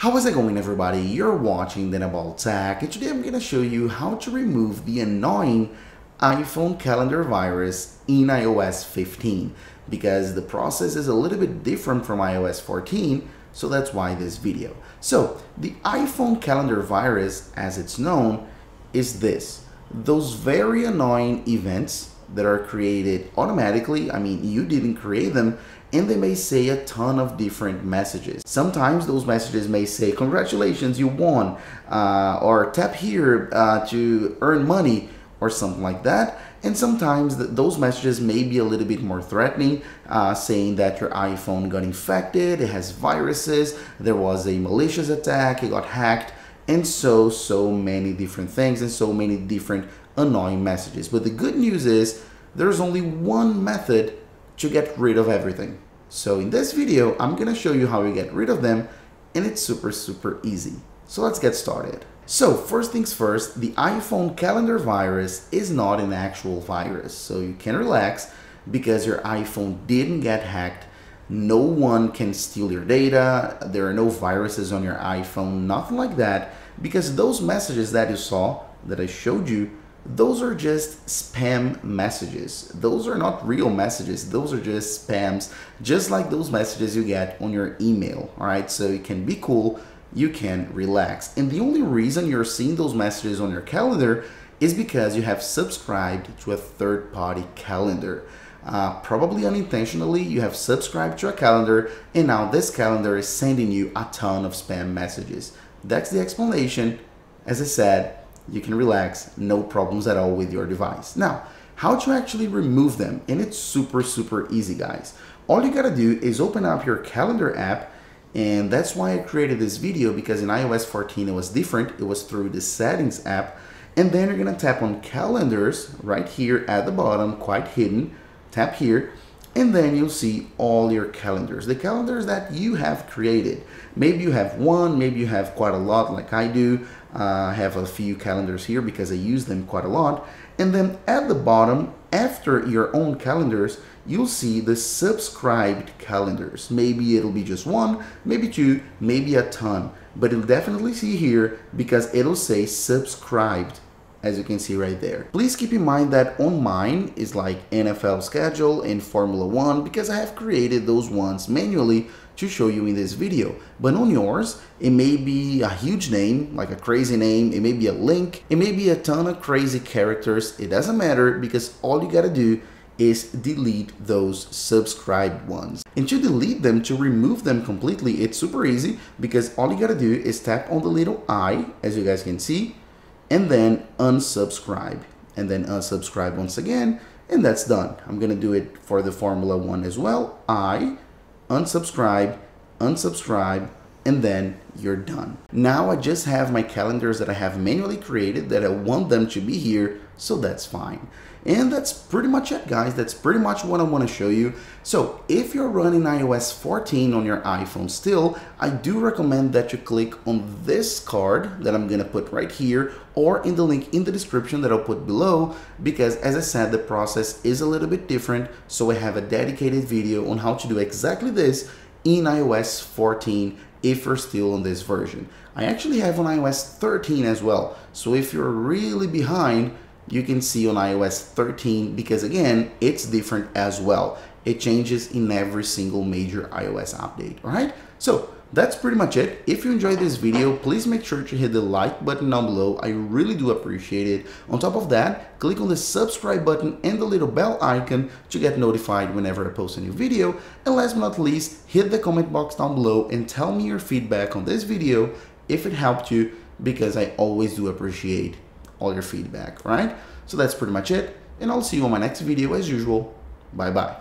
How is it going everybody? You're watching Daniel About Tech and today I'm going to show you how to remove the annoying iPhone calendar virus in iOS 15 because the process is a little bit different from iOS 14 so that's why this video. So the iPhone calendar virus as it's known is this. Those very annoying events that are created automatically, I mean you didn't create them, and they may say a ton of different messages. Sometimes those messages may say, congratulations, you won, uh, or tap here uh, to earn money, or something like that. And sometimes th those messages may be a little bit more threatening, uh, saying that your iPhone got infected, it has viruses, there was a malicious attack, it got hacked, and so, so many different things and so many different annoying messages. But the good news is there's only one method to get rid of everything. So in this video, I'm gonna show you how you get rid of them and it's super, super easy. So let's get started. So first things first, the iPhone calendar virus is not an actual virus. So you can relax because your iPhone didn't get hacked. No one can steal your data. There are no viruses on your iPhone, nothing like that. Because those messages that you saw, that I showed you, those are just spam messages. Those are not real messages. Those are just spams, just like those messages you get on your email. All right, so it can be cool, you can relax. And the only reason you're seeing those messages on your calendar is because you have subscribed to a third party calendar. Uh, probably unintentionally, you have subscribed to a calendar, and now this calendar is sending you a ton of spam messages. That's the explanation. As I said, you can relax, no problems at all with your device. Now, how to actually remove them, and it's super, super easy, guys. All you gotta do is open up your calendar app, and that's why I created this video, because in iOS 14 it was different, it was through the settings app, and then you're gonna tap on calendars right here at the bottom, quite hidden, tap here, and then you'll see all your calendars, the calendars that you have created. Maybe you have one, maybe you have quite a lot like I do. Uh, I have a few calendars here because I use them quite a lot. And then at the bottom, after your own calendars, you'll see the subscribed calendars. Maybe it'll be just one, maybe two, maybe a ton. But you'll definitely see here because it'll say subscribed as you can see right there. Please keep in mind that on mine is like NFL schedule and Formula One because I have created those ones manually to show you in this video. But on yours, it may be a huge name, like a crazy name, it may be a link, it may be a ton of crazy characters, it doesn't matter because all you gotta do is delete those subscribed ones. And to delete them, to remove them completely, it's super easy because all you gotta do is tap on the little I, as you guys can see, and then unsubscribe and then unsubscribe once again and that's done. I'm gonna do it for the Formula One as well. I unsubscribe, unsubscribe, and then you're done. Now I just have my calendars that I have manually created that I want them to be here, so that's fine. And that's pretty much it guys, that's pretty much what I want to show you. So if you're running iOS 14 on your iPhone still, I do recommend that you click on this card that I'm gonna put right here or in the link in the description that I'll put below because as I said the process is a little bit different so I have a dedicated video on how to do exactly this in iOS 14 if you're still on this version. I actually have on iOS 13 as well so if you're really behind you can see on iOS 13 because again, it's different as well. It changes in every single major iOS update, all right? So that's pretty much it. If you enjoyed this video, please make sure to hit the like button down below. I really do appreciate it. On top of that, click on the subscribe button and the little bell icon to get notified whenever I post a new video. And last but not least, hit the comment box down below and tell me your feedback on this video if it helped you because I always do appreciate all your feedback, right? So that's pretty much it. And I'll see you on my next video as usual. Bye bye.